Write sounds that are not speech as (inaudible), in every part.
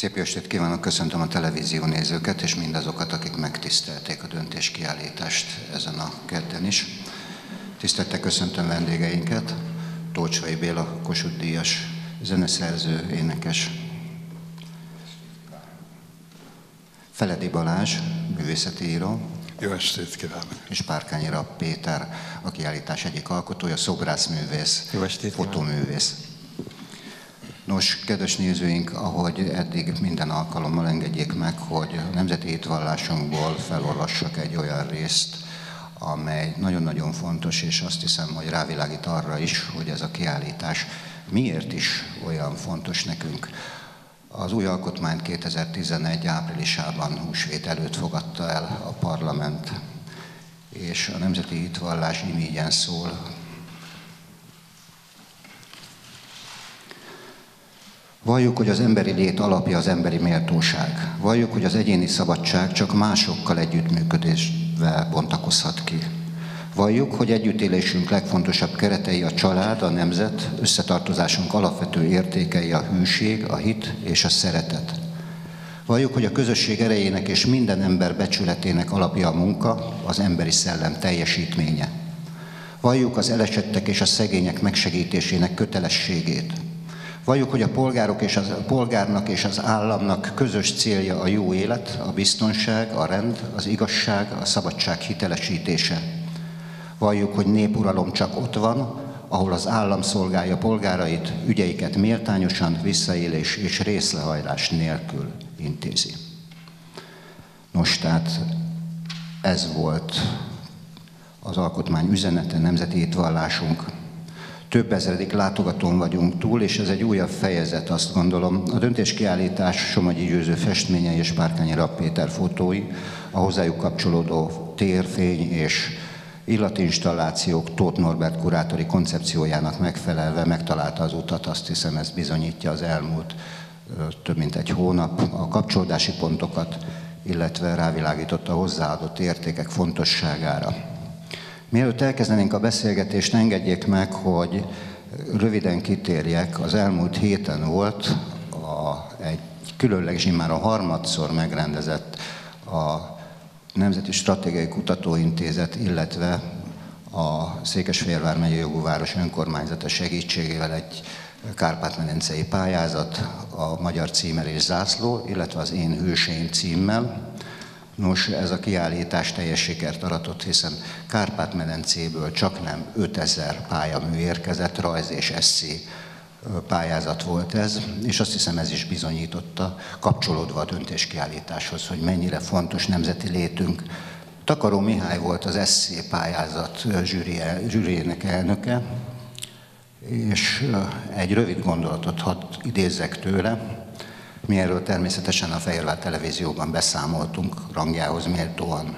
Szép jó estét kívánok, köszöntöm a televízió nézőket és mindazokat, akik megtisztelték a döntés kiállítást ezen a kedden is. Tisztelettel köszöntöm vendégeinket, Tócsai Béla, Kossuth Díjas, zeneszerző, énekes, Feledi Balázs, művészeti író, Jó estét kívánok! és Párkányi Péter, a kiállítás egyik alkotója, szobrászművész, Jó estét fotoművész. Nos, kedves nézőink, ahogy eddig minden alkalommal engedjék meg, hogy a Nemzeti Hitvallásunkból felolvassak egy olyan részt, amely nagyon-nagyon fontos, és azt hiszem, hogy rávilágít arra is, hogy ez a kiállítás miért is olyan fontos nekünk. Az új alkotmányt 2011 áprilisában húsvét előtt fogadta el a parlament, és a Nemzeti Hitvallás imígyen szól. Valljuk, hogy az emberi lét alapja az emberi méltóság. Valljuk, hogy az egyéni szabadság csak másokkal együttműködésvel bontakozhat ki. Valljuk, hogy együttélésünk legfontosabb keretei a család, a nemzet, összetartozásunk alapvető értékei a hűség, a hit és a szeretet. Valljuk, hogy a közösség erejének és minden ember becsületének alapja a munka, az emberi szellem teljesítménye. Valljuk az elesettek és a szegények megsegítésének kötelességét. Valljuk, hogy a polgárok és az, a polgárnak és az államnak közös célja a jó élet, a biztonság, a rend, az igazság, a szabadság hitelesítése. Valljuk, hogy népuralom csak ott van, ahol az állam szolgálja polgárait, ügyeiket méltányosan, visszaélés és részlehajlás nélkül intézi. Nos, tehát ez volt az alkotmány üzenete, nemzeti hitvallásunk. Több ezredik látogatón vagyunk túl, és ez egy újabb fejezet, azt gondolom. A döntéskiállítás Somogyi Győző festményei és Párkányi Rapp Péter fotói, a hozzájuk kapcsolódó térfény és illatinstallációk Tóth Norbert kurátori koncepciójának megfelelve megtalálta az utat, azt hiszem ez bizonyítja az elmúlt több mint egy hónap a kapcsolódási pontokat, illetve rávilágította a hozzáadott értékek fontosságára. Mielőtt elkezdenénk a beszélgetést, engedjék meg, hogy röviden kitérjek. Az elmúlt héten volt a, egy különleges, már a harmadszor megrendezett a Nemzeti Stratégiai Kutatóintézet, illetve a Székesfehérvár megyei jogú város önkormányzata segítségével egy Kárpát-medencei pályázat, a Magyar Címerés Zászló, illetve az Én Hőseim címmel. Nos, ez a kiállítás teljes sikert aratott, hiszen Kárpát-medencéből csak nem 5000 pályamű érkezett, rajz és eszé pályázat volt ez, és azt hiszem ez is bizonyította, kapcsolódva a döntéskiállításhoz, hogy mennyire fontos nemzeti létünk. Takaró Mihály volt az eszé pályázat zsűriének elnöke, és egy rövid gondolatot hadd idézzek tőle, mi erről természetesen a Fehérvár televízióban beszámoltunk rangjához méltóan.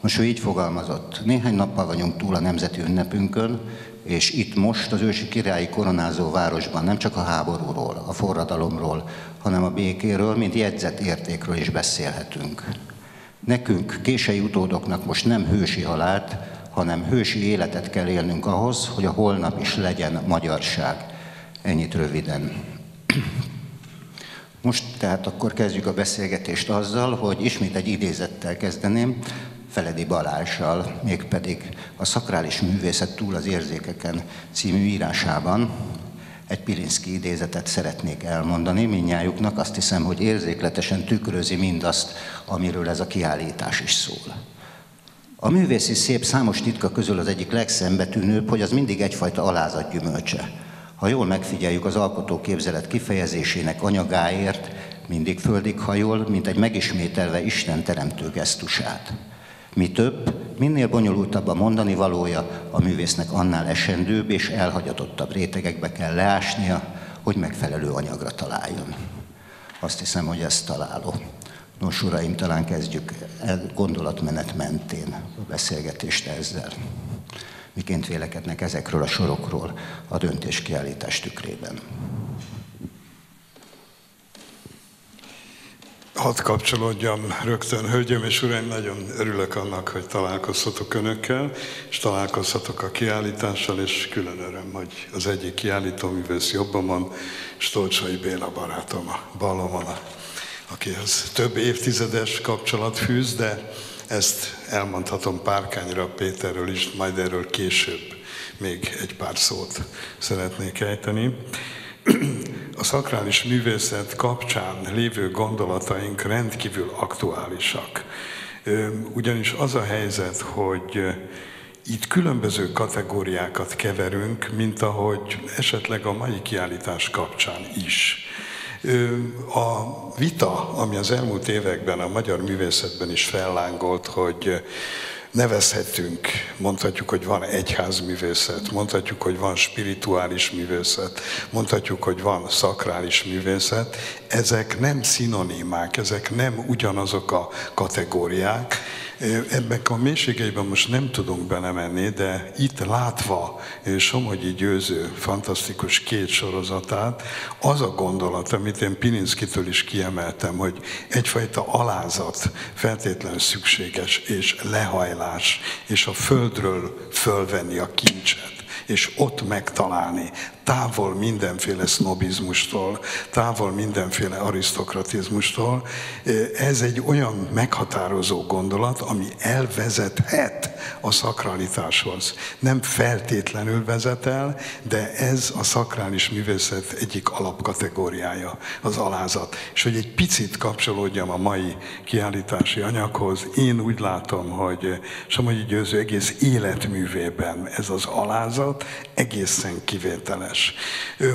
Most ő így fogalmazott, néhány nappal vagyunk túl a nemzeti ünnepünkön, és itt most az ősi királyi koronázó városban nem csak a háborúról, a forradalomról, hanem a békéről, mint jegyzett értékről is beszélhetünk. Nekünk, kései utódoknak most nem hősi halált, hanem hősi életet kell élnünk ahhoz, hogy a holnap is legyen magyarság. Ennyit röviden. Most tehát akkor kezdjük a beszélgetést azzal, hogy ismét egy idézettel kezdeném, Feledi Balással, mégpedig a Szakrális Művészet túl az érzékeken című írásában egy Pirinszki idézetet szeretnék elmondani minnyájuknak, azt hiszem, hogy érzékletesen tükrözi mindazt, amiről ez a kiállítás is szól. A művészi szép számos titka közül az egyik legszembetűnőbb, hogy az mindig egyfajta alázat gyümölcse. Ha jól megfigyeljük az alkotó képzelet kifejezésének anyagáért, mindig földig hajol, mint egy megismételve Isten teremtő gesztusát. Mi több, minél bonyolultabb a mondani valója, a művésznek annál esendőbb és elhagyatottabb rétegekbe kell leásnia, hogy megfelelő anyagra találjon. Azt hiszem, hogy ez találó. Nos, uraim, talán kezdjük gondolatmenet mentén a beszélgetést ezzel. Miként vélekednek ezekről a sorokról a döntéskiállítás tükrében? Hadd kapcsolódjam rögtön, hölgyem és uraim, nagyon örülök annak, hogy találkozhatok önökkel, és találkozhatok a kiállítással, és külön öröm, hogy az egyik kiállító művész van, Stolcsai Béla barátom a balomon, akihez több évtizedes kapcsolat fűz, de ezt elmondhatom Párkányra Péterről is, majd erről később még egy pár szót szeretnék ejteni. A szakrális művészet kapcsán lévő gondolataink rendkívül aktuálisak. Ugyanis az a helyzet, hogy itt különböző kategóriákat keverünk, mint ahogy esetleg a mai kiállítás kapcsán is. A vita, ami az elmúlt években a magyar művészetben is fellángolt, hogy nevezhetünk, mondhatjuk, hogy van egyházművészet, mondhatjuk, hogy van spirituális művészet, mondhatjuk, hogy van szakrális művészet, ezek nem szinonimák, ezek nem ugyanazok a kategóriák, Ebben a mélységeiben most nem tudunk belemenni, de itt látva Somogyi Győző fantasztikus két sorozatát, az a gondolat, amit én Pininszkitől is kiemeltem, hogy egyfajta alázat feltétlenül szükséges, és lehajlás, és a földről fölvenni a kincset és ott megtalálni, távol mindenféle sznobizmustól, távol mindenféle arisztokratizmustól. Ez egy olyan meghatározó gondolat, ami elvezethet a szakralitáshoz. Nem feltétlenül vezet el, de ez a szakrális művészet egyik alapkategóriája, az alázat. És hogy egy picit kapcsolódjam a mai kiállítási anyaghoz, én úgy látom, hogy Somogyi Győző egész életművében ez az alázat egészen kivételes érdekes.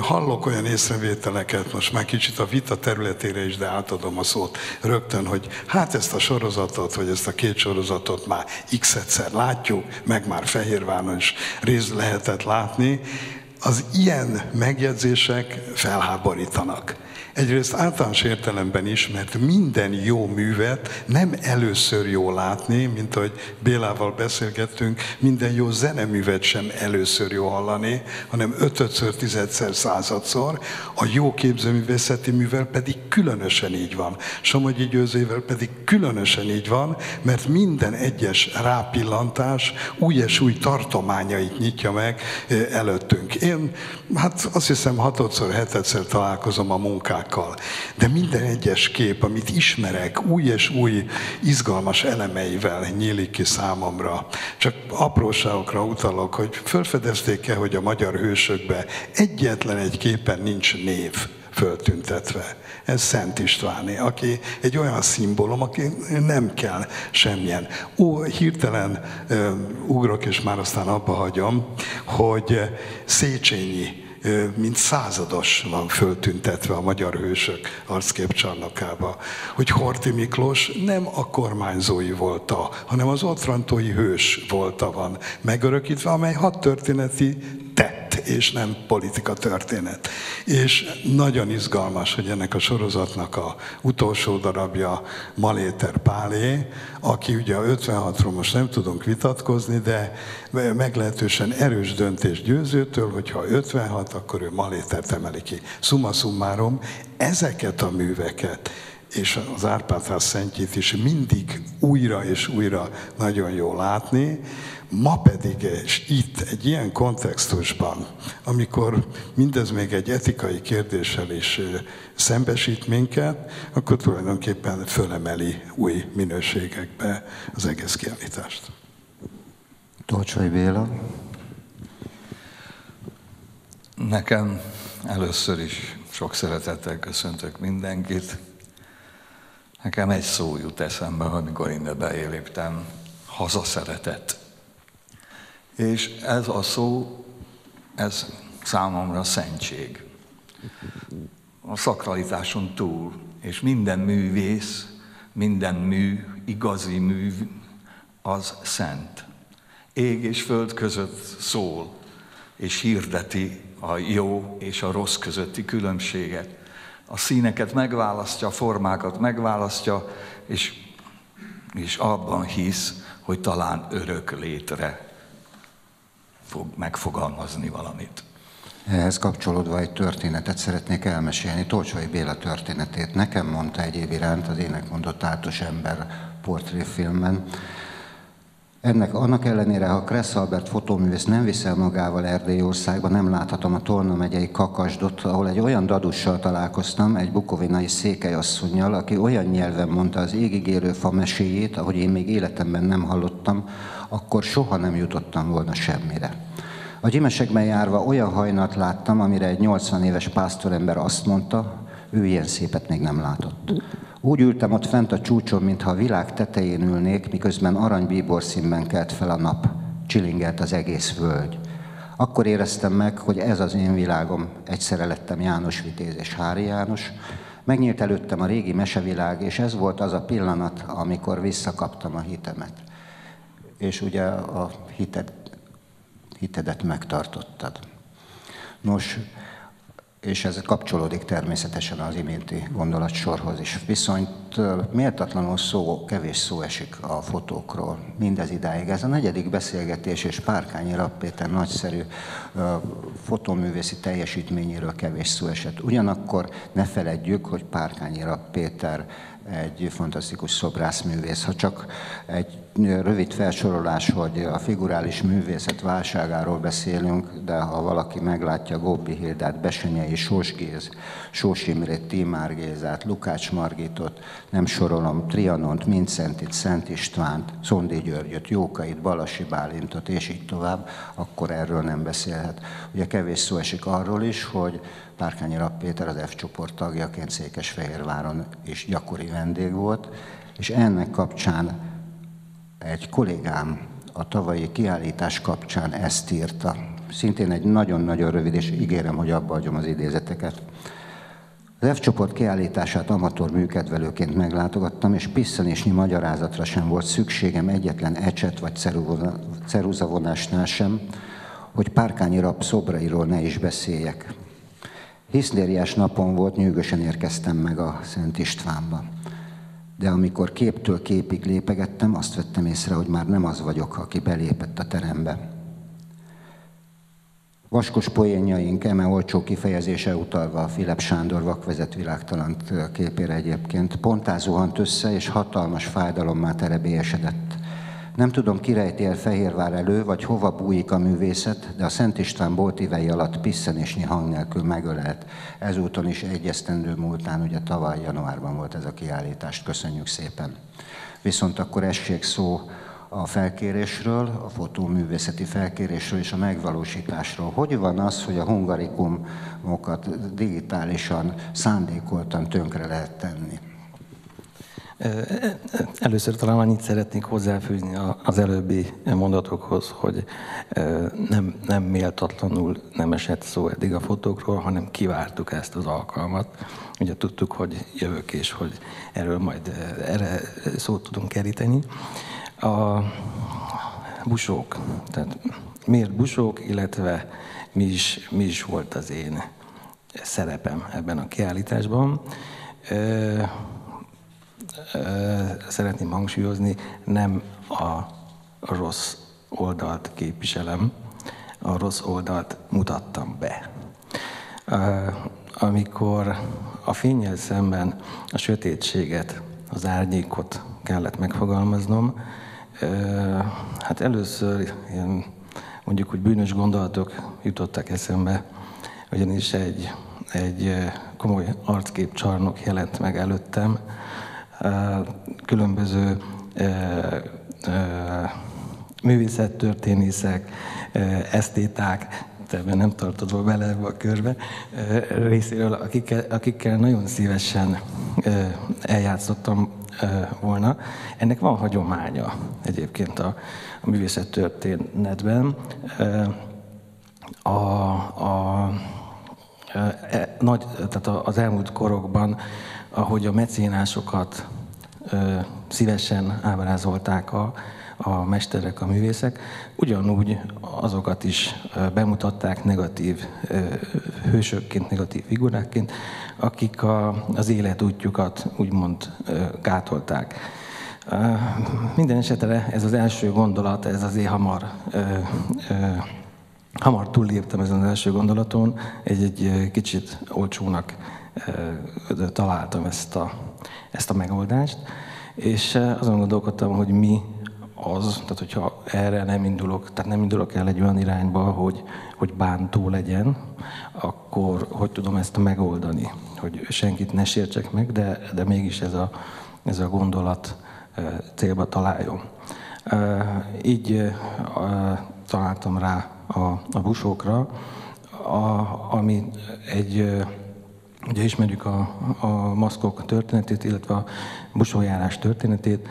Hallok olyan észrevételeket, most már kicsit a vita területére is, de átadom a szót rögtön, hogy hát ezt a sorozatot, vagy ezt a két sorozatot már x-egyszer látjuk, meg már Fehérváron is rész lehetett látni. Az ilyen megjegyzések felháborítanak. Egyrészt általános értelemben is, mert minden jó művet nem először jó látni, mint ahogy Bélával beszélgettünk, minden jó zeneművet sem először jó hallani, hanem ötödször, tizedszer, századszor. A jó képzőművészeti művel pedig különösen így van. Somogyi Győzővel pedig különösen így van, mert minden egyes rápillantás új és új tartományait nyitja meg eh, előttünk. Én hát azt hiszem hatodszor, hetedszer találkozom a munkák példákkal, de minden egyes kép, amit ismerek, új és új izgalmas elemeivel nyílik ki számomra. Csak apróságokra utalok, hogy felfedezték-e, hogy a magyar hősökbe egyetlen egy képen nincs név föltüntetve. Ez Szent Istváné, aki egy olyan szimbólum, aki nem kell semmilyen. Ó, hirtelen ö, ugrok, és már aztán abba hagyom, hogy Széchenyi mint százados van föltüntetve a magyar hősök arcképcsarnokába, hogy Horti Miklós nem a kormányzói volta, hanem az otrantói hős volta van megörökítve, amely hat történeti tett, és nem politika történet. És nagyon izgalmas, hogy ennek a sorozatnak a utolsó darabja Maléter Pálé, aki ugye a 56-ról most nem tudunk vitatkozni, de meglehetősen erős döntés győzőtől, hogyha 56, akkor ő Malétert emeli ki. Summa summarum, ezeket a műveket és az Árpádház szentjét is mindig újra és újra nagyon jó látni, Ma pedig és itt egy ilyen kontextusban, amikor mindez még egy etikai kérdéssel is szembesít minket, akkor tulajdonképpen fölemeli új minőségekbe az egész kiállítást. Tolcsai Béla. Nekem először is sok szeretettel köszöntök mindenkit. Nekem egy szó jut eszembe, amikor innen beéléptem, hazaszeretet. És ez a szó, ez számomra szentség. A szakralitáson túl, és minden művész, minden mű, igazi mű, az szent. Ég és föld között szól, és hirdeti a jó és a rossz közötti különbséget. A színeket megválasztja, a formákat megválasztja, és, és abban hisz, hogy talán örök létre fog megfogalmazni valamit. Ehhez kapcsolódva egy történetet szeretnék elmesélni, Tolcsai Béla történetét. Nekem mondta egyéb iránt az ének mondott átos ember portréfilmben. Ennek annak ellenére, ha Kressz Albert fotóművész nem viszel magával Erdélyországba, nem láthatom a Tolna megyei Kakasdot, ahol egy olyan dadussal találkoztam, egy bukovinai székelyasszonynal, aki olyan nyelven mondta az égigérő fa meséjét, ahogy én még életemben nem hallottam, akkor soha nem jutottam volna semmire. A gyimesekben járva olyan hajnat láttam, amire egy 80 éves pásztorember azt mondta, ő ilyen szépet még nem látott. Úgy ültem ott fent a csúcson, mintha a világ tetején ülnék, miközben aranybíbor színben kelt fel a nap. Csilingelt az egész völgy. Akkor éreztem meg, hogy ez az én világom. Egyszerre lettem János Vitéz és Hári János. Megnyílt előttem a régi mesevilág, és ez volt az a pillanat, amikor visszakaptam a hitemet. És ugye a hited, hitedet megtartottad. Nos, és ez kapcsolódik természetesen az iménti gondolatsorhoz is. Viszont méltatlanul szó, kevés szó esik a fotókról mindez idáig. Ez a negyedik beszélgetés és Párkányi Rappéter nagyszerű fotóművészi teljesítményéről kevés szó esett. Ugyanakkor ne feledjük, hogy Párkányi Rappéter egy fantasztikus szobrászművész. Ha csak egy rövid felsorolás, hogy a figurális művészet válságáról beszélünk, de ha valaki meglátja Góbi Hildát, Besenyei Sós Géz, Sós Imrét, Tímár Gézát, Lukács Margitot, nem sorolom, Trianont, Mincentit, Szent Istvánt, Szondi Györgyöt, Jókait, Balasi Bálintot, és így tovább, akkor erről nem beszélhet. Ugye kevés szó esik arról is, hogy Párkányi Rapp Péter az F csoport tagjaként Székesfehérváron is gyakori vendég volt, és ennek kapcsán egy kollégám a tavalyi kiállítás kapcsán ezt írta. Szintén egy nagyon-nagyon rövid, és ígérem, hogy abba adjam az idézeteket. Az F csoport kiállítását amatőr műkedvelőként meglátogattam, és piszenésnyi magyarázatra sem volt szükségem egyetlen ecset vagy ceruzavonásnál sem, hogy Párkányi rap szobrairól ne is beszéljek. Hiszlériás napon volt, nyűgösen érkeztem meg a Szent Istvánba. De amikor képtől képig lépegettem, azt vettem észre, hogy már nem az vagyok, aki belépett a terembe. Vaskos poénjaink, eme olcsó kifejezése utalva a Filip Sándor vakvezet világtalant képére egyébként, pontázóhant össze, és hatalmas fájdalommá terebélyesedett. Nem tudom, kirejti el Fehérvár elő, vagy hova bújik a művészet, de a Szent István boltívei alatt piszenésnyi hang nélkül megölelt. Ezúton is egy esztendő múltán, ugye tavaly januárban volt ez a kiállítás. Köszönjük szépen. Viszont akkor essék szó a felkérésről, a fotóművészeti felkérésről és a megvalósításról. Hogy van az, hogy a hungarikumokat digitálisan, szándékoltan tönkre lehet tenni? Először talán annyit szeretnék hozzáfűzni az előbbi mondatokhoz, hogy nem, nem méltatlanul nem esett szó eddig a fotókról, hanem kivártuk ezt az alkalmat. Ugye tudtuk, hogy jövök, és hogy erről majd erre szót tudunk keríteni. A busók, tehát miért busók, illetve mi is, mi is volt az én szerepem ebben a kiállításban szeretném hangsúlyozni, nem a rossz oldalt képviselem, a rossz oldalt mutattam be. Amikor a fényel szemben a sötétséget, az árnyékot kellett megfogalmaznom, hát először ilyen, mondjuk, hogy bűnös gondolatok jutottak eszembe, ugyanis egy, egy komoly arcképcsarnok jelent meg előttem, különböző művészettörténészek, esztéták, ebben nem tartozva bele ebbe a körbe, részéről, akikkel, akikkel nagyon szívesen eljátszottam volna. Ennek van hagyománya egyébként a, a művészettörténetben. A, a, a, e, nagy, tehát az elmúlt korokban ahogy a mecénásokat ö, szívesen ábrázolták a, a mesterek, a művészek, ugyanúgy azokat is bemutatták negatív hősökként, negatív figurákként, akik a, az életútjukat úgymond gátolták. Minden esetre ez az első gondolat, ez azért hamar hamar túlléptem ezen az első gondolaton, egy, egy kicsit olcsónak találtam ezt a, ezt a megoldást, és azon gondolkodtam, hogy mi az, tehát hogyha erre nem indulok, tehát nem indulok el egy olyan irányba, hogy, hogy bántó legyen, akkor hogy tudom ezt megoldani, hogy senkit ne sértsek meg, de, de mégis ez a, ez a gondolat célba találjon. Így találtam rá a, a busókra, a, ami egy, ugye ismerjük a, a maszkok történetét, illetve a busójárás történetét,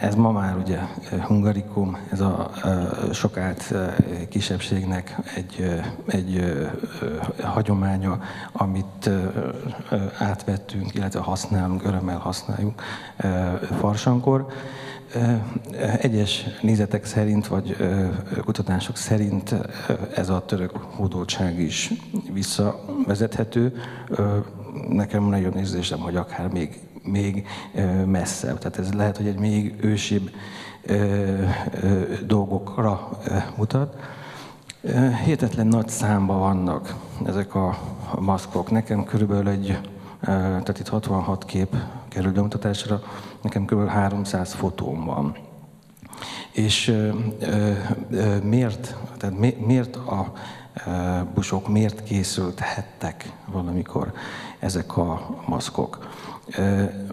ez ma már ugye hungarikum, ez a sokált kisebbségnek egy, egy hagyománya, amit átvettünk, illetve használunk, örömmel használjuk farsankor. Egyes nézetek szerint, vagy kutatások szerint ez a török hódoltság is visszavezethető. Nekem nagyon érzésem, hogy akár még, még messzebb. Tehát ez lehet, hogy egy még ősibb dolgokra mutat. Hétetlen nagy számban vannak ezek a maszkok. Nekem körülbelül egy, tehát itt 66 kép kerül bemutatásra, nekem kb. 300 fotóm van. És ö, ö, miért, tehát mi, miért a busok, miért készülhettek valamikor ezek a maszkok?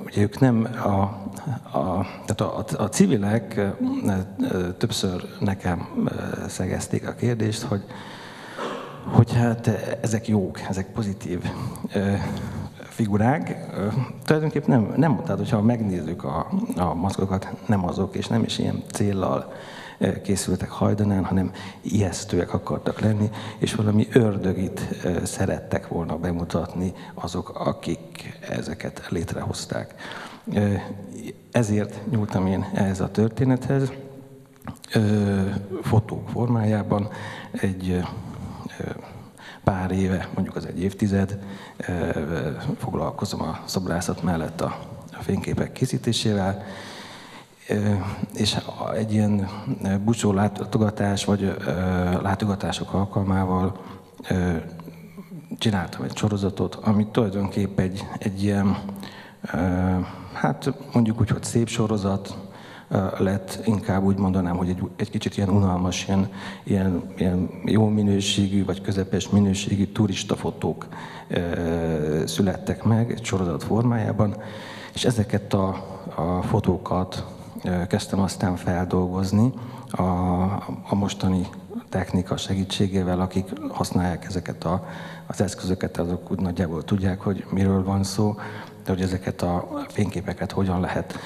Ugye ők nem a, a, tehát a, a civilek többször nekem szegezték a kérdést, hogy hogy hát ezek jók, ezek pozitív figurák. Tulajdonképpen nem, nem tehát hogyha megnézzük a, a maszkokat, nem azok, és nem is ilyen céllal készültek hajdanán, hanem ijesztőek akartak lenni, és valami ördögit szerettek volna bemutatni azok, akik ezeket létrehozták. Ezért nyúltam én ehhez a történethez, fotók formájában egy pár éve, mondjuk az egy évtized, foglalkozom a szobrászat mellett a, fényképek készítésével, és egy ilyen búcsó látogatás, vagy látogatások alkalmával csináltam egy sorozatot, ami tulajdonképp egy, egy ilyen, hát mondjuk úgy, hogy szép sorozat, lett, inkább úgy mondanám, hogy egy, egy kicsit ilyen unalmas, ilyen, ilyen, ilyen jó minőségű vagy közepes minőségű turistafotók születtek meg egy sorozat formájában, és ezeket a, a fotókat kezdtem aztán feldolgozni a, a mostani technika segítségével, akik használják ezeket a, az eszközöket, azok úgy nagyjából tudják, hogy miről van szó de hogy ezeket a fényképeket hogyan lehet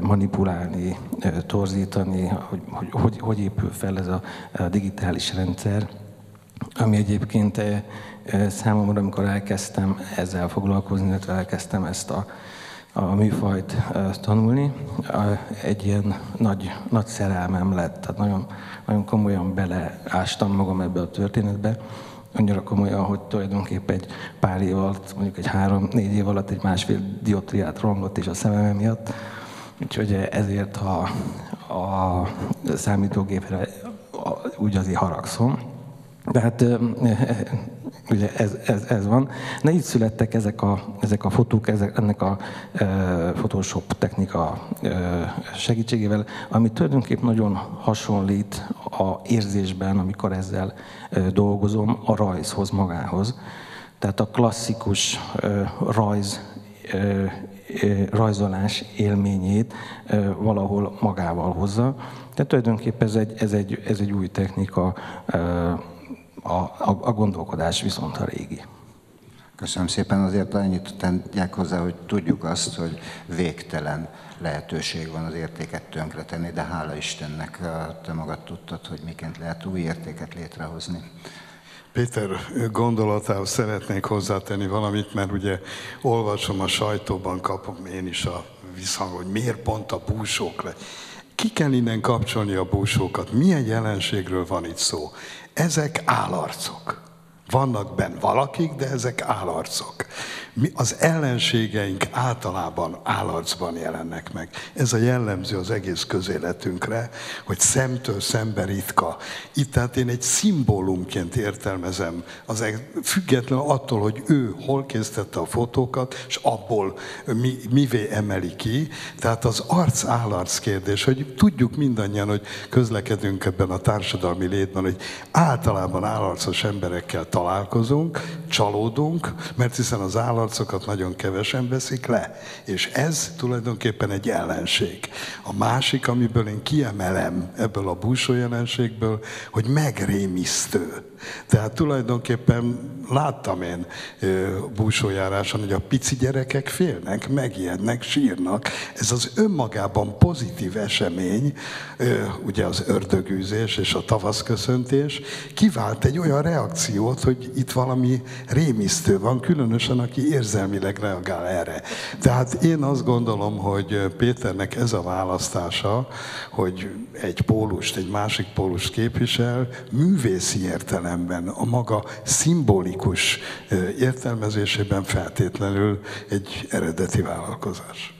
manipulálni, torzítani, hogy hogy, hogy, hogy épül fel ez a, digitális rendszer, ami egyébként számomra, amikor elkezdtem ezzel foglalkozni, illetve elkezdtem ezt a, a műfajt tanulni, egy ilyen nagy, nagy szerelmem lett, tehát nagyon, nagyon komolyan beleástam magam ebbe a történetbe, annyira komolyan, hogy tulajdonképpen egy pár év alatt, mondjuk egy három-négy év alatt egy másfél diotriát rongott is a szemem miatt. Úgyhogy ezért a, a számítógépre úgy azért haragszom. De hát ugye ez, ez, ez van. Na így születtek ezek a, ezek a fotók, ezek, ennek a e, Photoshop technika e, segítségével, ami tulajdonképpen nagyon hasonlít a érzésben, amikor ezzel e, dolgozom, a rajzhoz magához. Tehát a klasszikus e, rajz e, rajzolás élményét valahol magával hozza. Tehát tulajdonképpen ez egy, ez egy, ez egy új technika, a, a, a gondolkodás viszont a régi. Köszönöm szépen, azért annyit tenják hozzá, hogy tudjuk azt, hogy végtelen lehetőség van az értéket tönkretenni, de hála Istennek te magad tudtad, hogy miként lehet új értéket létrehozni. Péter gondolatához szeretnék hozzátenni valamit, mert ugye olvasom a sajtóban, kapom én is a visszhang, hogy miért pont a búsók le. Ki kell innen kapcsolni a búsókat? Milyen jelenségről van itt szó? Ezek állarcok. Vannak benne valakik, de ezek állarcok. Mi, az ellenségeink általában állarcban jelennek meg. Ez a jellemző az egész közéletünkre, hogy szemtől szembe ritka. Itt tehát én egy szimbólumként értelmezem, az független attól, hogy ő hol készítette a fotókat, és abból mi, mivé emeli ki. Tehát az arc-állarc kérdés, hogy tudjuk mindannyian, hogy közlekedünk ebben a társadalmi létben, hogy általában állarcos emberekkel találkozunk, csalódunk, mert hiszen az állarc arcokat nagyon kevesen veszik le. És ez tulajdonképpen egy ellenség. A másik, amiből én kiemelem ebből a búsó jelenségből, hogy megrémisztő. Tehát tulajdonképpen láttam én búsójáráson, hogy a pici gyerekek félnek, megijednek, sírnak. Ez az önmagában pozitív esemény, ugye az ördögűzés és a tavaszköszöntés, kivált egy olyan reakciót, hogy itt valami rémisztő van, különösen aki érzelmileg reagál erre. Tehát én azt gondolom, hogy Péternek ez a választása, hogy egy pólust, egy másik pólust képvisel, művészi értelemben, a maga szimbolikus értelmezésében feltétlenül egy eredeti vállalkozás.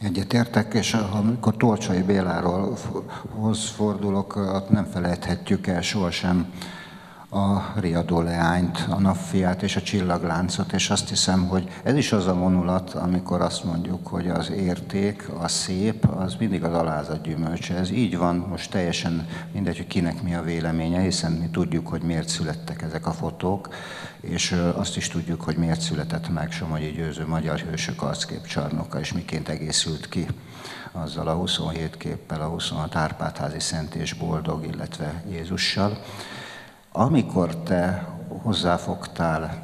Egyetértek, és amikor Torcsai Béláról fordulok, nem felejthetjük el sohasem a riadó leányt, a napfiát és a csillagláncot, és azt hiszem, hogy ez is az a vonulat, amikor azt mondjuk, hogy az érték, a szép, az mindig az alázat gyümölcse. Ez így van, most teljesen mindegy, hogy kinek mi a véleménye, hiszen mi tudjuk, hogy miért születtek ezek a fotók, és azt is tudjuk, hogy miért született meg Somogyi Győző Magyar Hősök arcképcsarnoka, és miként egészült ki azzal a 27 képpel, a 26 Árpádházi Szent és Boldog, illetve Jézussal. Amikor te hozzáfogtál,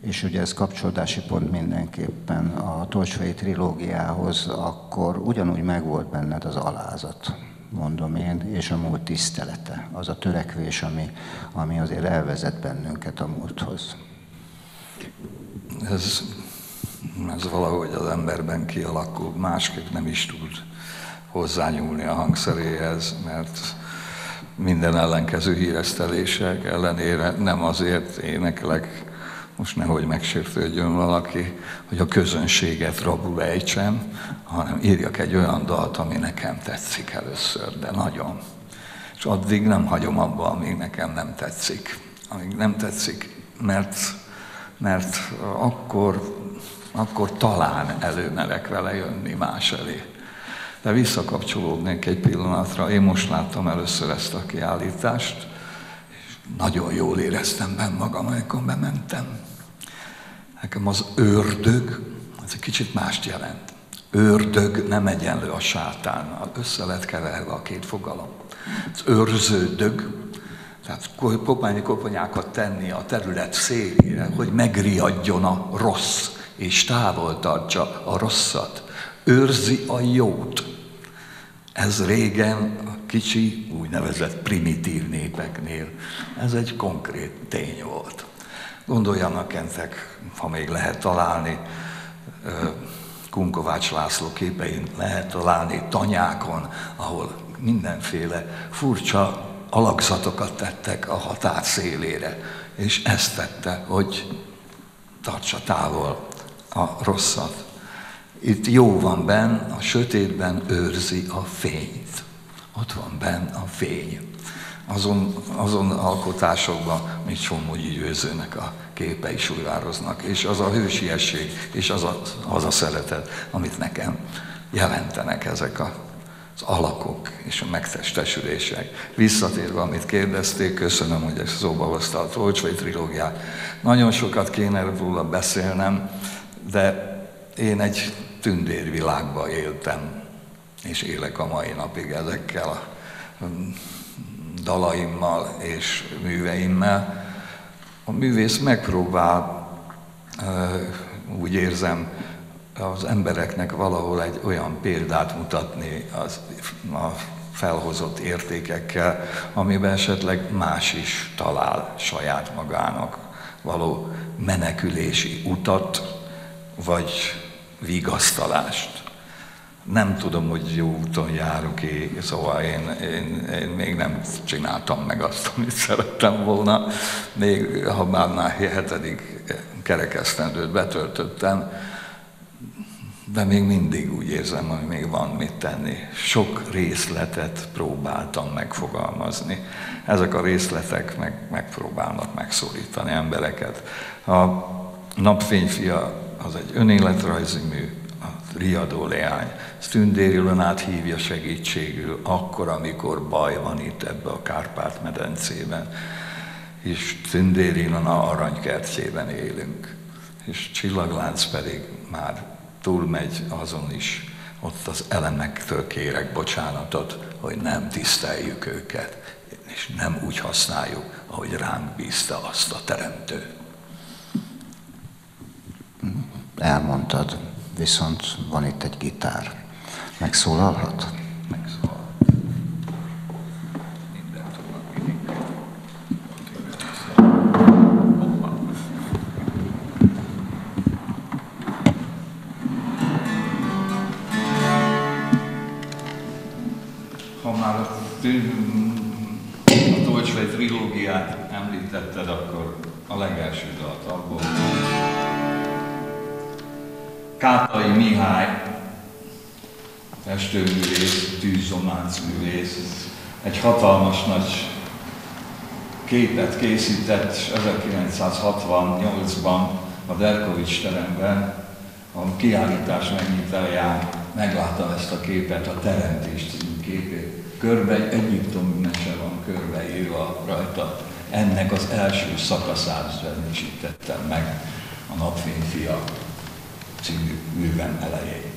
és ugye ez kapcsolódási pont mindenképpen a Tolcsai trilógiához, akkor ugyanúgy megvolt benned az alázat, mondom én, és a múlt tisztelete, az a törekvés, ami, ami azért elvezet bennünket a múlthoz. Ez, ez valahogy az emberben kialakul, másképp nem is tud hozzányúlni a hangszeréhez, mert minden ellenkező híresztelések ellenére nem azért éneklek, most nehogy megsértődjön valaki, hogy a közönséget rabul ejtsem, hanem írjak egy olyan dalt, ami nekem tetszik először, de nagyon. És addig nem hagyom abba, amíg nekem nem tetszik. Amíg nem tetszik, mert, mert akkor, akkor talán előmerek vele jönni más elé. De visszakapcsolódnék egy pillanatra. Én most láttam először ezt a kiállítást, és nagyon jól éreztem benne magam, amikor bementem. Nekem az ördög, ez egy kicsit mást jelent. Ördög nem egyenlő a sátánnal, össze lett keverve a két fogalom. Az őrződög, tehát kopányi koponyákat tenni a terület szélére, hogy megriadjon a rossz, és távol tartsa a rosszat. Őrzi a jót. Ez régen a kicsi, úgynevezett primitív népeknél, ez egy konkrét tény volt. Gondoljanak entek, ha még lehet találni, Kunkovács László képein lehet találni tanyákon, ahol mindenféle furcsa alakzatokat tettek a határ szélére, és ezt tette, hogy tartsa távol a rosszat itt jó van benn, a sötétben őrzi a fényt. Ott van benn a fény. Azon, azon alkotásokban, mint Somogyi Győzőnek a képei sugároznak, és az a hősiesség, és az a, az a szeretet, amit nekem jelentenek ezek a, az alakok és a megtestesülések. Visszatérve, amit kérdezték, köszönöm, hogy ezt szóba hozta a Tolcsvai trilógiát. Nagyon sokat kéne róla beszélnem, de én egy tündérvilágba éltem, és élek a mai napig ezekkel a um, dalaimmal és műveimmel. A művész megpróbál, úgy érzem, az embereknek valahol egy olyan példát mutatni az, a felhozott értékekkel, amiben esetleg más is talál saját magának való menekülési utat, vagy vigasztalást. nem tudom, hogy jó úton járok én, szóval én, én, én még nem csináltam meg azt, amit szerettem volna, még ha már már hetedik kerekesztendőt betöltöttem, de még mindig úgy érzem, hogy még van mit tenni. Sok részletet próbáltam megfogalmazni. Ezek a részletek meg, megpróbálnak megszólítani embereket. A Napfényfia az egy önéletrajzi mű, a riadó leány. Tündér át hívja segítségül akkor, amikor baj van itt ebbe a Kárpát-medencében. És Tündér Ilona aranykertjében élünk. És Csillaglánc pedig már túlmegy azon is, ott az elemektől kérek bocsánatot, hogy nem tiszteljük őket, és nem úgy használjuk, ahogy ránk bízta azt a teremtő. Elmondtad, viszont van itt egy gitár. Megszólalhat? említetted, akkor a legelső festőművész, tűzzománcművész, egy hatalmas nagy képet készített 1968-ban a Derkovics teremben, a kiállítás megnyitáján megláttam ezt a képet, a Teremtés című képét. Körbe egy egyiptomi mese van körbeírva rajta ennek az első szakaszát zenésítettem meg a Napfényfia című művem elején.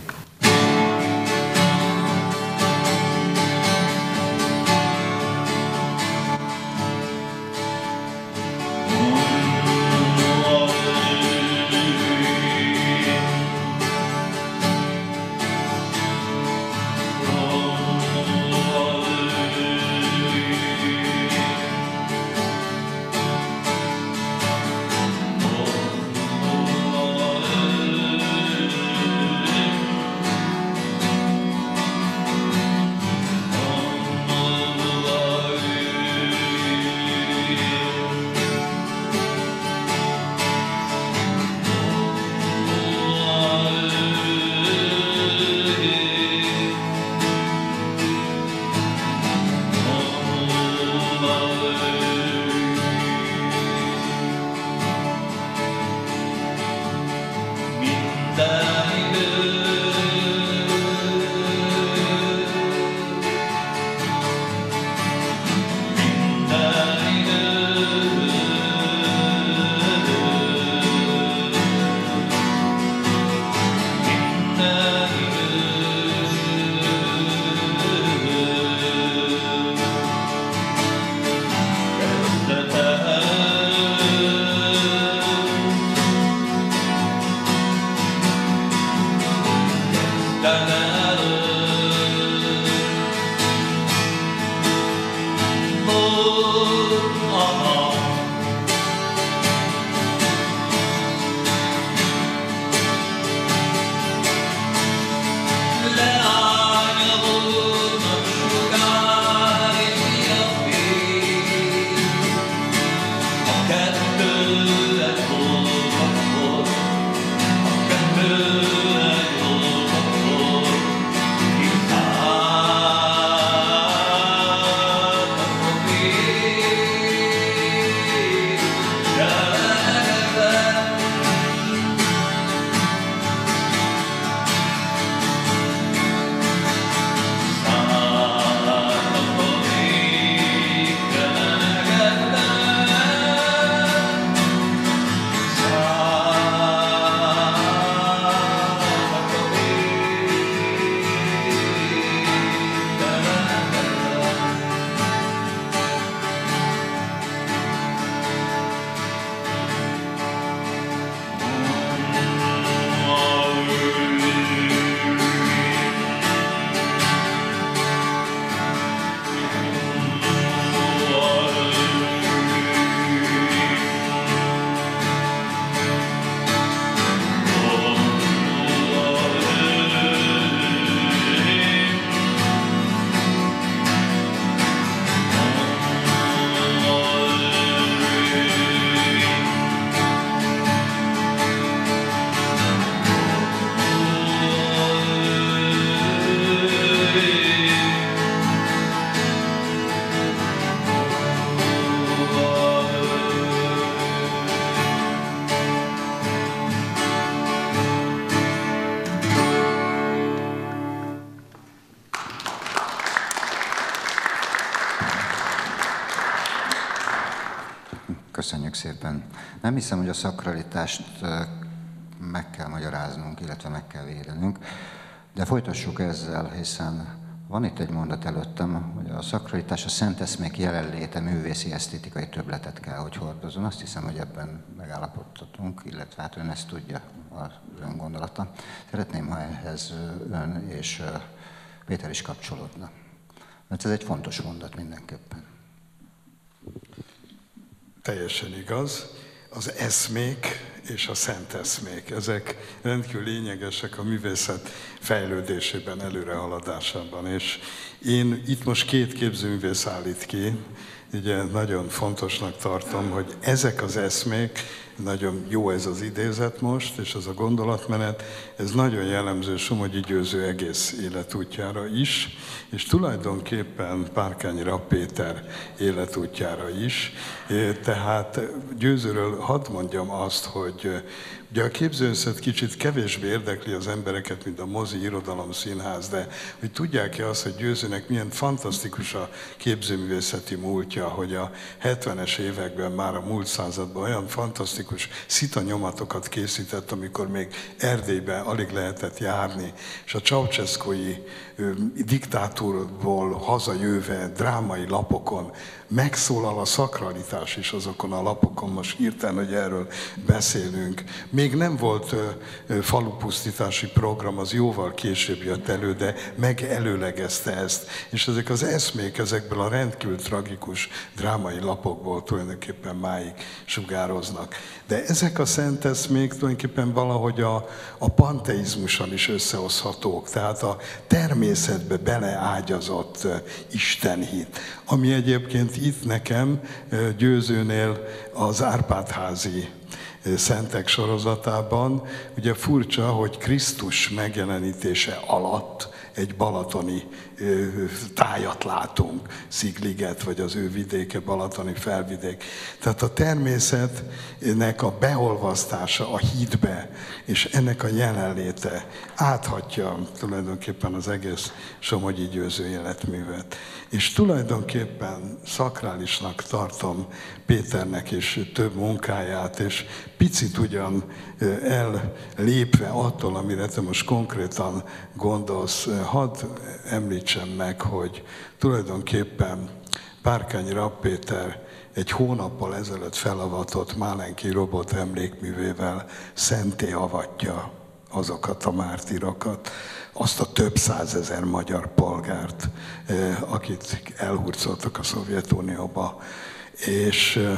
Nem hiszem, hogy a szakralitást meg kell magyaráznunk, illetve meg kell védenünk, de folytassuk ezzel, hiszen van itt egy mondat előttem, hogy a szakralitás a szent eszmék jelenléte művészi esztétikai töbletet kell, hogy hordozon. Azt hiszem, hogy ebben megállapodhatunk, illetve hát ön ezt tudja az ön gondolata. Szeretném, ha ehhez ön és Péter is kapcsolódna. Mert ez egy fontos mondat mindenképpen. Teljesen igaz. Az eszmék és a szent eszmék, ezek rendkívül lényegesek a művészet fejlődésében, előrehaladásában. És én itt most két képzőművész állít ki, ugye nagyon fontosnak tartom, hogy ezek az eszmék, nagyon jó ez az idézet most, és ez a gondolatmenet, ez nagyon jellemző Somogyi Győző egész életútjára is, és tulajdonképpen Párkányi Péter életútjára is. Tehát Győzőről hadd mondjam azt, hogy Ugye a képzőszet kicsit kevésbé érdekli az embereket, mint a mozi, irodalom, színház, de hogy tudják-e azt, hogy Győzőnek milyen fantasztikus a képzőművészeti múltja, hogy a 70-es években már a múlt században olyan fantasztikus szita nyomatokat készített, amikor még Erdélyben alig lehetett járni, és a Ceausescu-i diktátorból hazajöve drámai lapokon megszólal a szakralitás is azokon a lapokon, most hirtelen, hogy erről beszélünk. Még nem volt falupusztítási program, az jóval később jött elő, de megelőlegezte ezt. És ezek az eszmék ezekből a rendkívül tragikus drámai lapokból tulajdonképpen máig sugároznak. De ezek a szent eszmék tulajdonképpen valahogy a, a panteizmussal is összehozhatók, tehát a természetbe beleágyazott Istenhit, ami egyébként itt nekem győzőnél az Árpádházi szentek sorozatában, ugye furcsa, hogy Krisztus megjelenítése alatt egy balatoni tájat látunk, Szigliget, vagy az ő vidéke, balatoni felvidék. Tehát a természetnek a beolvasztása a hídbe, és ennek a jelenléte áthatja tulajdonképpen az egész Somogyi győző életművet. És tulajdonképpen szakrálisnak tartom Péternek és több munkáját, és picit ugyan ellépve attól, amire te most konkrétan gondolsz, hadd említsem meg, hogy tulajdonképpen Párkányi Rappéter egy hónappal ezelőtt felavatott Málenki robot emlékművével szenté avatja azokat a mártírokat, azt a több százezer magyar polgárt, akit elhurcoltak a Szovjetunióba, és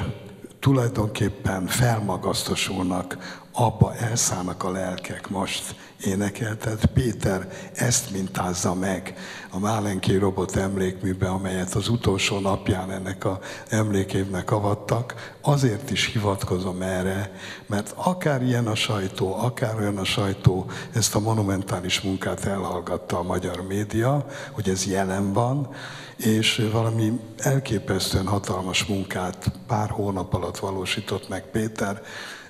tulajdonképpen felmagasztosulnak, abba elszállnak a lelkek most énekeltet. Péter ezt mintázza meg a Málenki robot emlékműbe, amelyet az utolsó napján ennek a emlékévnek avattak. Azért is hivatkozom erre, mert akár ilyen a sajtó, akár olyan a sajtó, ezt a monumentális munkát elhallgatta a magyar média, hogy ez jelen van, és valami elképesztően hatalmas munkát pár hónap alatt valósított meg Péter,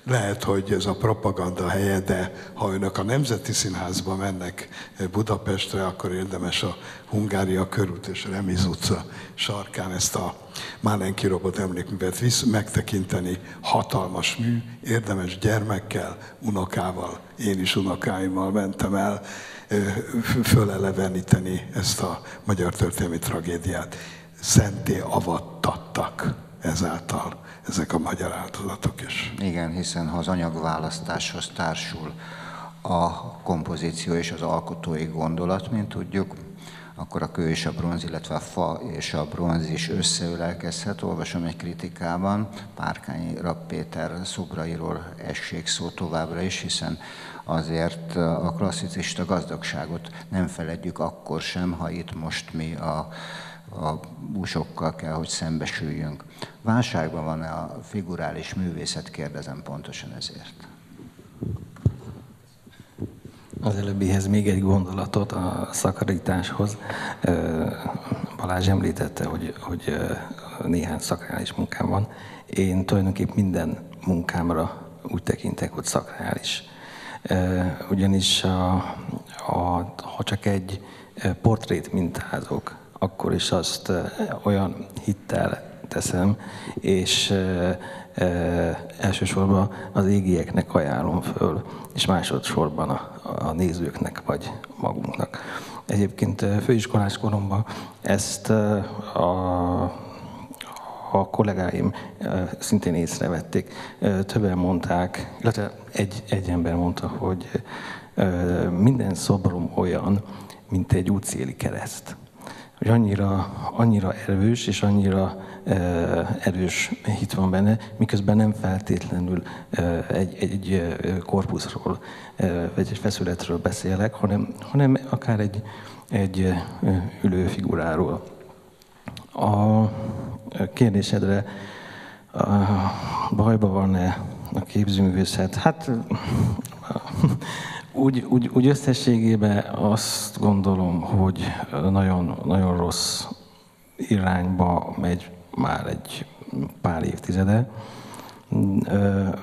lehet, hogy ez a propaganda helye, de ha önök a Nemzeti Színházba mennek Budapestre, akkor érdemes a Hungária körút és Remiz utca sarkán ezt a Málenki robot emlékművet visz, megtekinteni. Hatalmas mű, érdemes gyermekkel, unokával, én is unokáimmal mentem el, föleleveníteni ezt a magyar történelmi tragédiát. Szenté avattattak ezáltal ezek a magyar áldozatok is. Igen, hiszen ha az anyagválasztáshoz társul a kompozíció és az alkotói gondolat, mint tudjuk, akkor a kő és a bronz, illetve a fa és a bronz is összeülelkezhet. Olvasom egy kritikában, Párkányi Rapp Péter szobrairól essék szó továbbra is, hiszen azért a klasszicista gazdagságot nem feledjük akkor sem, ha itt most mi a a búsokkal kell, hogy szembesüljünk. Válságban van -e a figurális művészet, kérdezem pontosan ezért. Az előbbihez még egy gondolatot a szakarításhoz. Balázs említette, hogy, hogy néhány szakrális munkám van. Én tulajdonképpen minden munkámra úgy tekintek, hogy szakrális. Ugyanis a, a, ha csak egy portrét mintázok, akkor is azt olyan hittel teszem, és e, e, elsősorban az égieknek ajánlom föl, és másodszorban a, a nézőknek vagy magunknak. Egyébként főiskolás koromban ezt a, a kollégáim szintén észrevették. Többen mondták, illetve egy, egy ember mondta, hogy minden szobrom olyan, mint egy útszéli kereszt. Hogy annyira, annyira erős és annyira erős hit van benne, miközben nem feltétlenül egy, egy korpuszról vagy egy feszületről beszélek, hanem, hanem akár egy, egy ülő figuráról. A kérdésedre bajba van-e a képzőművészet? Hát úgy, úgy, úgy összességében azt gondolom, hogy nagyon, nagyon rossz irányba megy már egy pár évtizede.